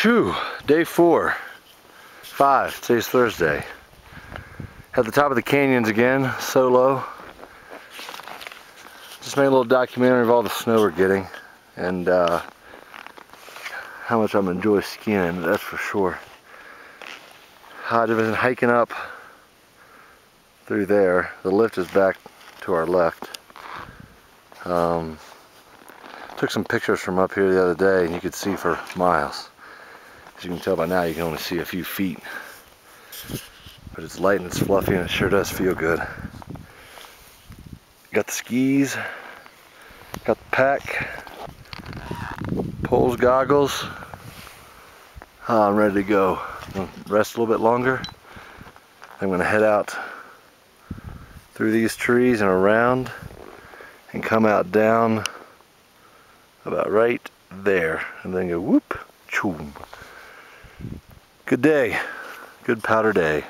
Shoo, day four, five, today's Thursday. At the top of the canyons again, solo. Just made a little documentary of all the snow we're getting and uh, how much I'm enjoying skiing, that's for sure. I've been hiking up through there. The lift is back to our left. Um, took some pictures from up here the other day and you could see for miles. As you can tell by now, you can only see a few feet. But it's light and it's fluffy and it sure does feel good. Got the skis, got the pack, poles, goggles. Oh, I'm ready to go. Rest a little bit longer. I'm gonna head out through these trees and around and come out down about right there and then go whoop, choom. Good day. Good powder day.